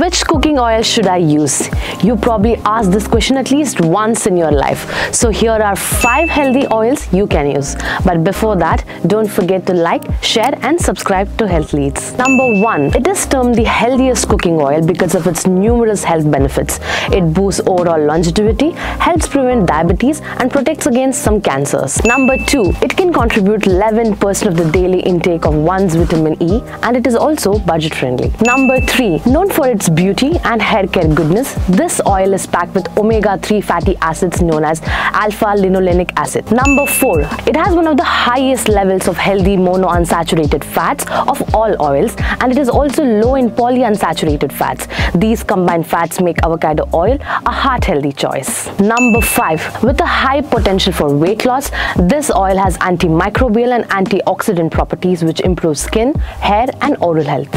Which cooking oil should I use? You probably asked this question at least once in your life. So here are 5 healthy oils you can use. But before that, don't forget to like, share and subscribe to Health Leads. Number 1. It is termed the healthiest cooking oil because of its numerous health benefits. It boosts overall longevity, helps prevent diabetes and protects against some cancers. Number 2. It can contribute 11% of the daily intake of one's vitamin E and it is also budget friendly. Number 3. Known for its beauty and hair care goodness, this oil is packed with omega-3 fatty acids known as alpha-linolenic acid. Number 4. It has one of the highest levels of healthy monounsaturated fats of all oils and it is also low in polyunsaturated fats. These combined fats make avocado oil a heart healthy choice. Number 5. With a high potential for weight loss, this oil has antimicrobial and antioxidant properties which improve skin, hair and oral health.